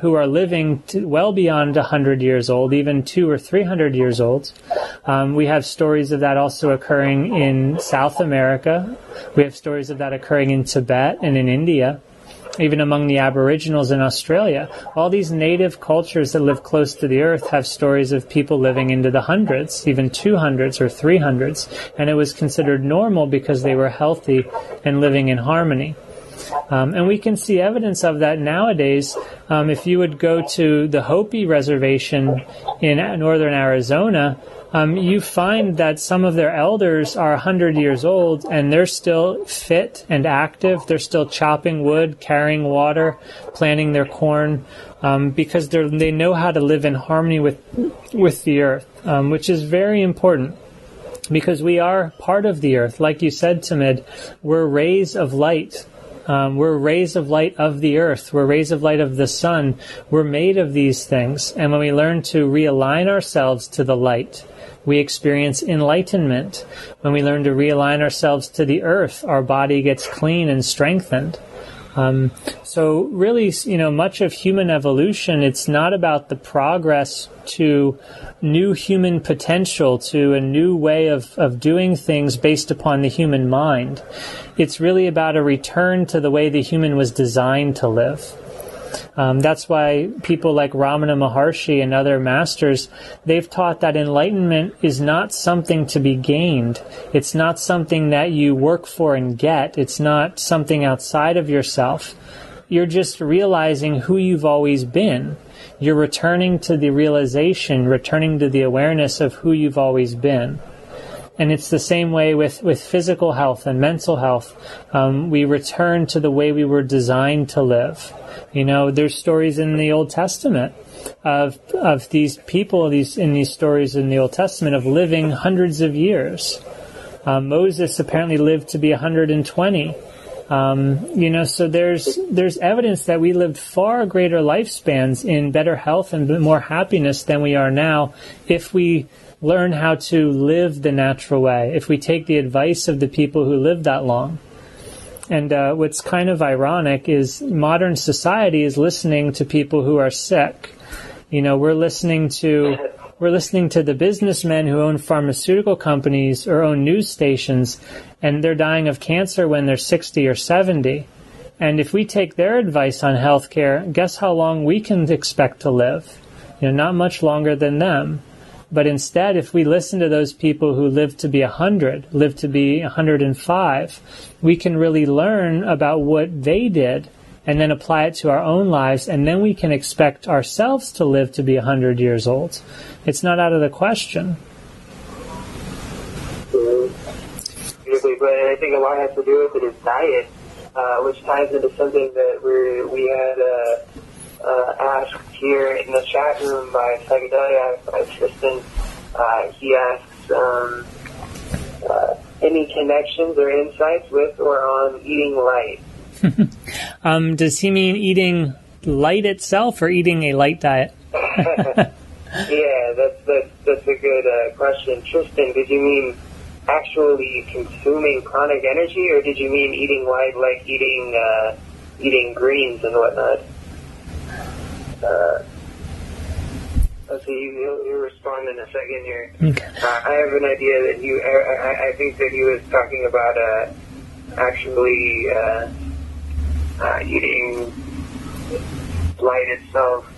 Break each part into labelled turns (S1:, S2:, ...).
S1: who are living well beyond 100 years old, even two or 300 years old. Um, we have stories of that also occurring in South America. We have stories of that occurring in Tibet and in India even among the Aboriginals in Australia. All these native cultures that live close to the earth have stories of people living into the hundreds, even 200s or 300s, and it was considered normal because they were healthy and living in harmony. Um, and we can see evidence of that nowadays. Um, if you would go to the Hopi Reservation in northern Arizona, um, you find that some of their elders are 100 years old and they're still fit and active. They're still chopping wood, carrying water, planting their corn, um, because they know how to live in harmony with, with the earth, um, which is very important because we are part of the earth. Like you said, Tamid, we're rays of light. Um, we're rays of light of the earth. We're rays of light of the sun. We're made of these things. And when we learn to realign ourselves to the light, we experience enlightenment. When we learn to realign ourselves to the earth, our body gets clean and strengthened. Um, so really, you know, much of human evolution, it's not about the progress to new human potential, to a new way of, of doing things based upon the human mind. It's really about a return to the way the human was designed to live. Um, that's why people like Ramana Maharshi and other masters, they've taught that enlightenment is not something to be gained. It's not something that you work for and get. It's not something outside of yourself. You're just realizing who you've always been. You're returning to the realization, returning to the awareness of who you've always been. And it's the same way with, with physical health and mental health. Um, we return to the way we were designed to live. You know, there's stories in the Old Testament of of these people, these in these stories in the Old Testament of living hundreds of years. Uh, Moses apparently lived to be 120. Um, you know, so there's there's evidence that we lived far greater lifespans in better health and more happiness than we are now if we learn how to live the natural way. If we take the advice of the people who lived that long. And uh, what's kind of ironic is modern society is listening to people who are sick. You know, we're listening to we're listening to the businessmen who own pharmaceutical companies or own news stations, and they're dying of cancer when they're 60 or 70. And if we take their advice on healthcare, guess how long we can expect to live? You know, not much longer than them. But instead, if we listen to those people who live to be 100, live to be 105, we can really learn about what they did and then apply it to our own lives, and then we can expect ourselves to live to be 100 years old. It's not out of the question.
S2: But I think a lot has to do with it is diet, uh, which ties into something that we we had uh, uh, asked here in the chat room by Psychedelia, by Tristan. Uh, he asks um, uh, any connections or insights with or on eating light.
S1: um, does he mean eating light itself or eating a light diet?
S2: yeah, that's, that's, that's a good uh, question. Tristan, did you mean actually consuming pranic energy, or did you mean eating light like eating uh, eating greens and whatnot? Uh, let's see, you, you respond in a second here. Okay. Uh, I have an idea that you, I, I think that he was talking about uh, actually uh, uh, eating light itself.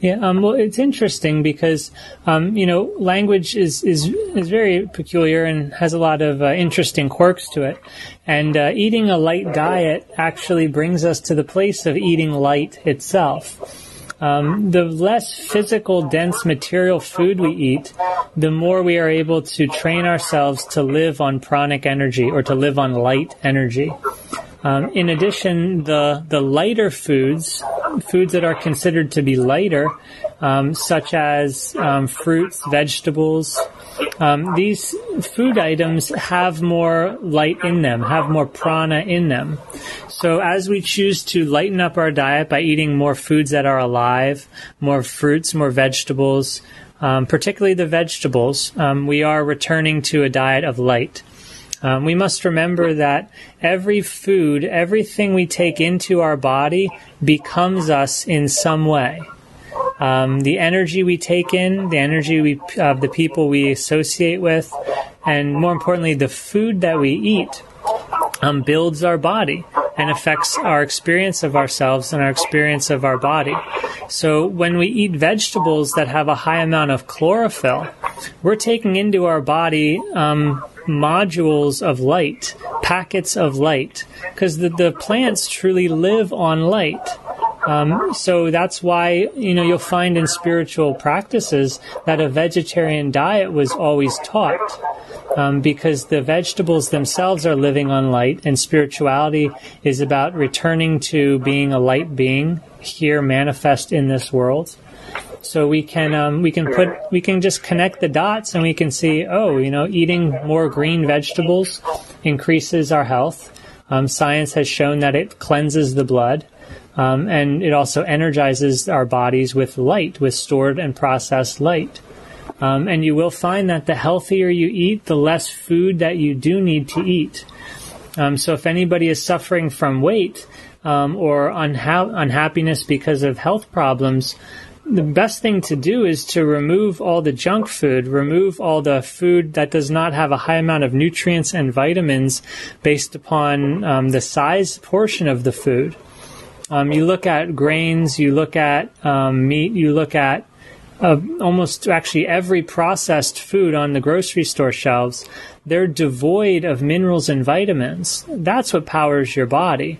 S1: Yeah, um, well, it's interesting because um, you know language is, is is very peculiar and has a lot of uh, interesting quirks to it. And uh, eating a light diet actually brings us to the place of eating light itself. Um, the less physical, dense material food we eat, the more we are able to train ourselves to live on pranic energy or to live on light energy. Um, in addition, the the lighter foods, foods that are considered to be lighter, um, such as um, fruits, vegetables, um, these food items have more light in them, have more prana in them. So as we choose to lighten up our diet by eating more foods that are alive, more fruits, more vegetables, um, particularly the vegetables, um, we are returning to a diet of light. Um, we must remember that every food, everything we take into our body becomes us in some way. Um, the energy we take in, the energy we, of the people we associate with, and more importantly, the food that we eat um, builds our body and affects our experience of ourselves and our experience of our body. So when we eat vegetables that have a high amount of chlorophyll, we're taking into our body um, modules of light, packets of light, because the, the plants truly live on light. Um, so that's why you know you'll find in spiritual practices that a vegetarian diet was always taught, um, because the vegetables themselves are living on light, and spirituality is about returning to being a light being here manifest in this world. So we can um, we can put we can just connect the dots and we can see oh you know eating more green vegetables increases our health. Um, science has shown that it cleanses the blood. Um, and it also energizes our bodies with light, with stored and processed light. Um, and you will find that the healthier you eat, the less food that you do need to eat. Um, so if anybody is suffering from weight um, or unha- unhappiness because of health problems, the best thing to do is to remove all the junk food, remove all the food that does not have a high amount of nutrients and vitamins based upon um, the size portion of the food. Um, you look at grains, you look at um, meat, you look at uh, almost actually every processed food on the grocery store shelves. They're devoid of minerals and vitamins. That's what powers your body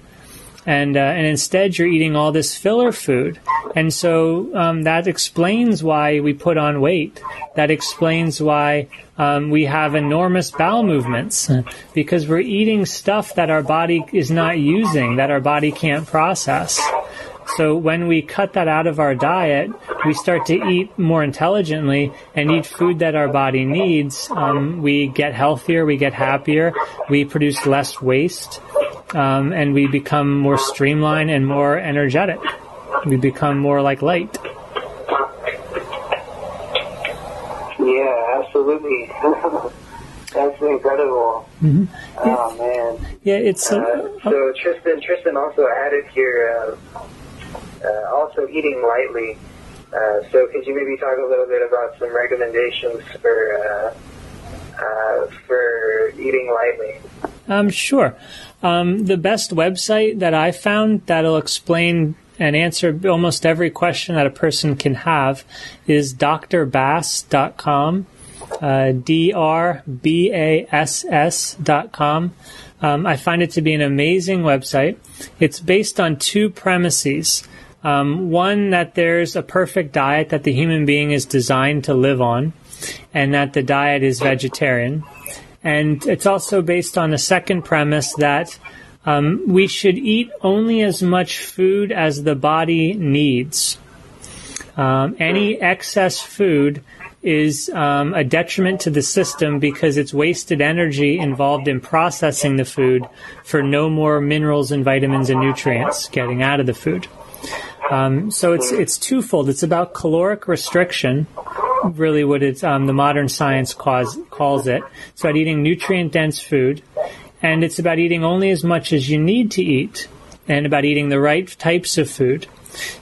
S1: and uh, and instead you're eating all this filler food, and so um, that explains why we put on weight. That explains why um, we have enormous bowel movements because we're eating stuff that our body is not using, that our body can't process. So when we cut that out of our diet, we start to eat more intelligently and eat food that our body needs. Um, we get healthier, we get happier, we produce less waste, um, and we become more streamlined and more energetic. We become more like light.
S2: Yeah, absolutely. That's incredible.
S1: Mm-hmm.
S2: Oh man.
S1: Yeah, it's. Uh,
S2: so Tristan, Tristan also added here, uh, uh, also eating lightly. Uh, so could you maybe talk a little bit about some recommendations for uh, uh, for eating lightly?
S1: Um, sure. Um, the best website that I found that'll explain and answer almost every question that a person can have is drbass.com, uh, D-R-B-A-S-S.com. Um, I find it to be an amazing website. It's based on two premises. Um, one, that there's a perfect diet that the human being is designed to live on, and that the diet is vegetarian. And it's also based on a second premise that um, we should eat only as much food as the body needs. Um, any excess food is um, a detriment to the system because it's wasted energy involved in processing the food for no more minerals and vitamins and nutrients getting out of the food. Um, so it's it's twofold. It's about caloric restriction, really what it's um, the modern science cause, calls it. It's about eating nutrient dense food, and it's about eating only as much as you need to eat, and about eating the right types of food.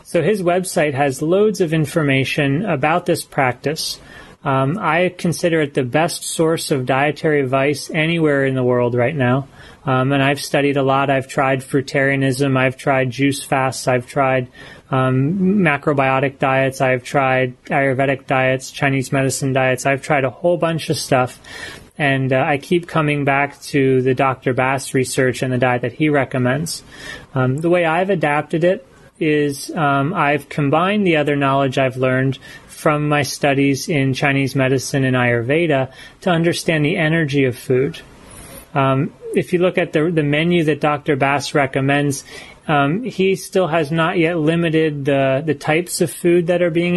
S1: So his website has loads of information about this practice. Um, I consider it the best source of dietary advice anywhere in the world right now. Um, and I've studied a lot. I've tried fruitarianism. I've tried juice fasts. I've tried um, macrobiotic diets. I've tried Ayurvedic diets, Chinese medicine diets. I've tried a whole bunch of stuff. And uh, I keep coming back to the Dr. Bass research and the diet that he recommends. Um, the way I've adapted it is um, I've combined the other knowledge I've learned from my studies in Chinese medicine and Ayurveda to understand the energy of food. Um, if you look at the, the menu that Dr. Bass recommends, um, he still has not yet limited the, the types of food that are being